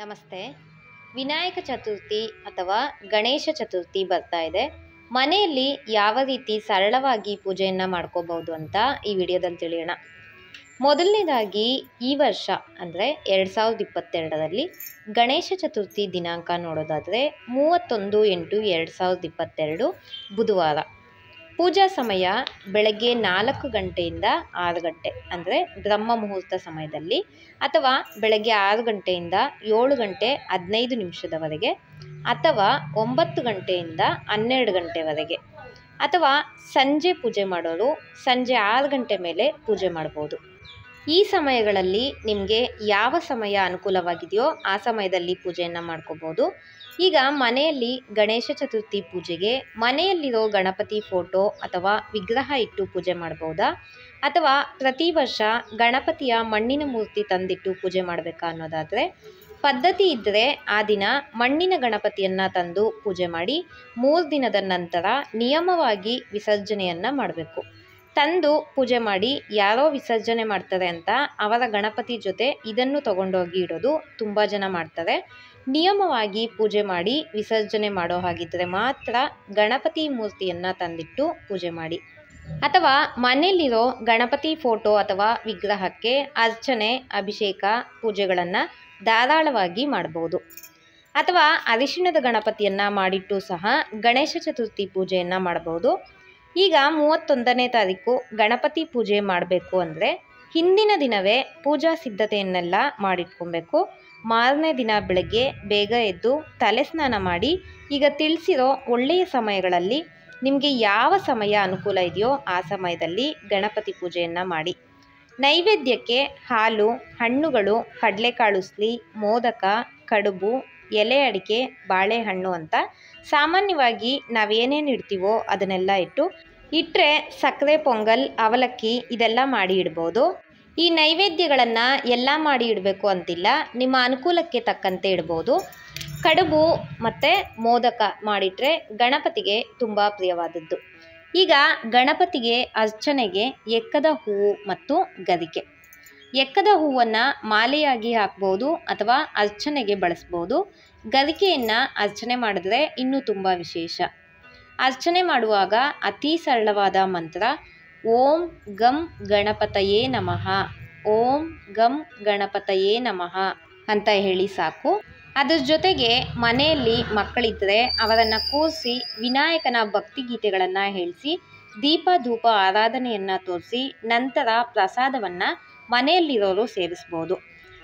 ನಮಸ್ತೆ. ವಿನಾಯಕ ಚತುರ್ಥಿ ಅಥವಾ ಗಣೇಶ ಚತುರ್ಥಿ ಬರ್ತಾ ಇದೆ. ಮನೆಯಲ್ಲಿ ಯಾವ ರೀತಿ ಸರಳವಾಗಿ ಪೂಜೆಯನ್ನು ಮಾಡ್ಕೋಬಹುದು ಅಂತ ಈ ವಿಡಿಯೋದಲ್ಲಿ ತಿಳಿಯೋಣ. ಮೊದಲನೇದಾಗಿ ಈ ವರ್ಷ ಅಂದರೆ ಎರಡು ಸಾವಿರದ ಇಪ್ಪತ್ತೆರಡರಲ್ಲಿ ಗಣೇಶ ಚತುರ್ಥಿ ದಿನಾಂಕ ನೋಡೋದಾದರೆ ಮೂವತ್ತೊಂದು ಎಂಟು ಎರಡು ಸಾವಿರದ ಇಪ್ಪತ್ತೆರಡು ಬುಧವಾರ. ಪೂಜಾ ಸಮಯ ಬೆಳಗ್ಗೆ ನಾಲ್ಕು ಗಂಟೆಯಿಂದ ಆರು ಗಂಟೆ, ಅಂದರೆ ಬ್ರಹ್ಮ ಮುಹೂರ್ತ ಸಮಯದಲ್ಲಿ, ಅಥವಾ ಬೆಳಗ್ಗೆ ಆರು ಗಂಟೆಯಿಂದ ಏಳು ಗಂಟೆ ಹದಿನೈದು ನಿಮಿಷದವರೆಗೆ, ಅಥವಾ ಒಂಬತ್ತು ಗಂಟೆಯಿಂದ ಹನ್ನೆರಡು ಗಂಟೆವರೆಗೆ, ಅಥವಾ ಸಂಜೆ ಪೂಜೆ ಮಾಡೋರು ಸಂಜೆ ಆರು ಗಂಟೆ ಮೇಲೆ ಪೂಜೆ ಮಾಡ್ಬೋದು. ಈ ಸಮಯಗಳಲ್ಲಿ ನಿಮಗೆ ಯಾವ ಸಮಯ ಅನುಕೂಲವಾಗಿದೆಯೋ ಆ ಸಮಯದಲ್ಲಿ ಪೂಜೆಯನ್ನು ಮಾಡ್ಕೋಬೋದು. ಈಗ ಮನೆಯಲ್ಲಿ ಗಣೇಶ ಚತುರ್ಥಿ ಪೂಜೆಗೆ ಮನೆಯಲ್ಲಿರೋ ಗಣಪತಿ ಫೋಟೋ ಅಥವಾ ವಿಗ್ರಹ ಇಟ್ಟು ಪೂಜೆ ಮಾಡ್ಬೋದಾ? ಅಥವಾ ಪ್ರತಿ ವರ್ಷ ಗಣಪತಿಯ ಮಣ್ಣಿನ ಮೂರ್ತಿ ತಂದಿಟ್ಟು ಪೂಜೆ ಮಾಡಬೇಕಾ ಅನ್ನೋದಾದರೆ, ಪದ್ಧತಿ ಇದ್ದರೆ ಆ ದಿನ ಮಣ್ಣಿನ ಗಣಪತಿಯನ್ನು ತಂದು ಪೂಜೆ ಮಾಡಿ ಮೂರು ದಿನದ ನಂತರ ನಿಯಮವಾಗಿ ವಿಸರ್ಜನೆಯನ್ನು ಮಾಡಬೇಕು. ತಂದು ಪೂಜೆ ಮಾಡಿ ಯಾರೋ ವಿಸರ್ಜನೆ ಮಾಡ್ತಾರೆ ಅಂತ ಅವರ ಗಣಪತಿ ಜೊತೆ ಇದನ್ನು ತಗೊಂಡೋಗಿ ಇಡೋದು ತುಂಬ ಜನ ಮಾಡ್ತಾರೆ ನಿಯಮವಾಗಿ ಪೂಜೆ ಮಾಡಿ ವಿಸರ್ಜನೆ ಮಾಡೋ ಹಾಗಿದ್ದರೆ ಮಾತ್ರ ಗಣಪತಿ ಮೂರ್ತಿಯನ್ನು ತಂದಿಟ್ಟು ಪೂಜೆ ಮಾಡಿ. ಅಥವಾ ಮನೆಯಲ್ಲಿರೋ ಗಣಪತಿ ಫೋಟೋ ಅಥವಾ ವಿಗ್ರಹಕ್ಕೆ ಅರ್ಚನೆ, ಅಭಿಷೇಕ ಪೂಜೆಗಳನ್ನು ಧಾರಾಳವಾಗಿ ಮಾಡಬಹುದು ಅಥವಾ ಅರಿಶಿಣದ ಗಣಪತಿಯನ್ನು ಮಾಡಿಟ್ಟು ಸಹ ಗಣೇಶ ಚತುರ್ಥಿ ಪೂಜೆಯನ್ನು ಮಾಡಬಹುದು ಈಗ ಮೂವತ್ತೊಂದನೇ ತಾರೀಕು ಗಣಪತಿ ಪೂಜೆ ಮಾಡಬೇಕು ಅಂದರೆ ಹಿಂದಿನ ದಿನವೇ ಪೂಜಾ ಸಿದ್ಧತೆಯನ್ನೆಲ್ಲ ಮಾಡಿಟ್ಕೊಬೇಕು. ಮಾರನೇ ದಿನ ಬೆಳಗ್ಗೆ ಬೇಗ ಎದ್ದು ತಲೆ ಸ್ನಾನ ಮಾಡಿ, ಈಗ ತಿಳಿಸಿರೋ ಒಳ್ಳೆಯ ಸಮಯಗಳಲ್ಲಿ ನಿಮಗೆ ಯಾವ ಸಮಯ ಅನುಕೂಲ ಇದೆಯೋ ಆ ಸಮಯದಲ್ಲಿ ಗಣಪತಿ ಪೂಜೆಯನ್ನು ಮಾಡಿ. ನೈವೇದ್ಯಕ್ಕೆ ಹಾಲು, ಹಣ್ಣುಗಳು, ಕಡಲೆಕಾಳು ಉಸ್ಲಿ ಮೋದಕ, ಕಡುಬು ಎಲೆ ಅಡಿಕೆ, ಬಾಳೆಹಣ್ಣು ಅಂತ ಸಾಮಾನ್ಯವಾಗಿ ನಾವೇನೇನು ಇಡ್ತೀವೋ ಅದನ್ನೆಲ್ಲ ಇಟ್ಟು ಇಟ್ಟರೆ ಸಕ್ಕರೆ, ಪೊಂಗಲ್, ಅವಲಕ್ಕಿ ಇದೆಲ್ಲ ಮಾಡಿ ಇಡ್ಬೋದು. ಈ ನೈವೇದ್ಯಗಳನ್ನು ಎಲ್ಲ ಮಾಡಿ ಇಡಬೇಕು ಅಂತಿಲ್ಲ, ನಿಮ್ಮ ಅನುಕೂಲಕ್ಕೆ ತಕ್ಕಂತೆ ಇಡ್ಬೋದು. ಕಡುಬು ಮತ್ತು ಮೋದಕ ಮಾಡಿಟ್ರೆ ಗಣಪತಿಗೆ ತುಂಬ ಪ್ರಿಯವಾದದ್ದು. ಈಗ ಗಣಪತಿಗೆ ಅರ್ಚನೆಗೆ ಎಕ್ಕದ ಹೂವು ಮತ್ತು ಗರಿಕೆ ಎಕ್ಕದ ಹೂವನ್ನು ಮಾಲೆಯಾಗಿ ಹಾಕ್ಬೋದು ಅಥವಾ ಅರ್ಚನೆಗೆ ಬಳಸ್ಬೋದು. ಗರಿಕೆಯನ್ನು ಅರ್ಚನೆ ಮಾಡಿದ್ರೆ ಇನ್ನೂ ತುಂಬ ವಿಶೇಷ. ಅರ್ಚನೆ ಮಾಡುವಾಗ ಅತಿ ಸರಳವಾದ ಮಂತ್ರ, ಓಂ ಗಂ ಗಣಪತಯೇ ನಮಃ, ಓಂ ಗಂ ಗಣಪತಯೇ ನಮಃ ಅಂತ ಹೇಳಿ ಸಾಕು. ಅದರ ಜೊತೆಗೆ ಮನೆಯಲ್ಲಿ ಮಕ್ಕಳಿದ್ದರೆ ಅವರನ್ನು ಕೂರಿಸಿ ವಿನಾಯಕನ ಭಕ್ತಿಗೀತೆಗಳನ್ನು ಹೇಳಿಸಿ ದೀಪ ಧೂಪ ಆರಾಧನೆಯನ್ನು ತೋರಿಸಿ, ನಂತರ ಪ್ರಸಾದವನ್ನು ಮನೆಯಲ್ಲಿರೋರು ಸೇರಿಸ್ಬೋದು.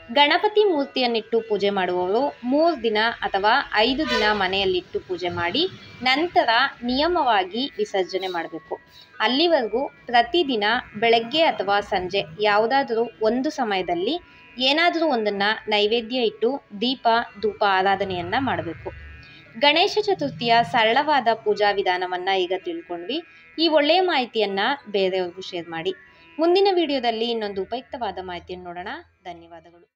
ಗಣಪತಿ ಮೂರ್ತಿಯನ್ನಿಟ್ಟು ಪೂಜೆ ಮಾಡುವವರು ಮೂರು ದಿನ ಅಥವಾ ಐದು ದಿನ ಮನೆಯಲ್ಲಿಟ್ಟು ಪೂಜೆ ಮಾಡಿ ನಂತರ ನಿಯಮವಾಗಿ ವಿಸರ್ಜನೆ ಮಾಡಬೇಕು. ಅಲ್ಲಿವರೆಗೂ ಪ್ರತಿದಿನ ಬೆಳಗ್ಗೆ ಅಥವಾ ಸಂಜೆ ಯಾವುದಾದರೂ ಒಂದು ಸಮಯದಲ್ಲಿ ಏನಾದರೂ ಒಂದನ್ನು ನೈವೇದ್ಯ ಇಟ್ಟು ದೀಪ, ಧೂಪ, ಆರಾಧನೆಯನ್ನು ಮಾಡಬೇಕು. ಗಣೇಶ ಚತುರ್ಥಿಯ ಸರಳವಾದ ಪೂಜಾ ವಿಧಾನವನ್ನು ಈಗ ತಿಳ್ಕೊಂಡ್ವಿ. ಈ ಒಳ್ಳೆಯ ಮಾಹಿತಿಯನ್ನು ಬೇರೆಯವ್ರಿಗೂ ಶೇರ್ ಮಾಡಿ. ಮುಂದಿನ ವಿಡಿಯೋದಲ್ಲಿ ಇನ್ನೊಂದು ಉಪಯುಕ್ತವಾದ ಮಾಹಿತಿಯನ್ನು ನೋಡೋಣ. ಧನ್ಯವಾದಗಳು.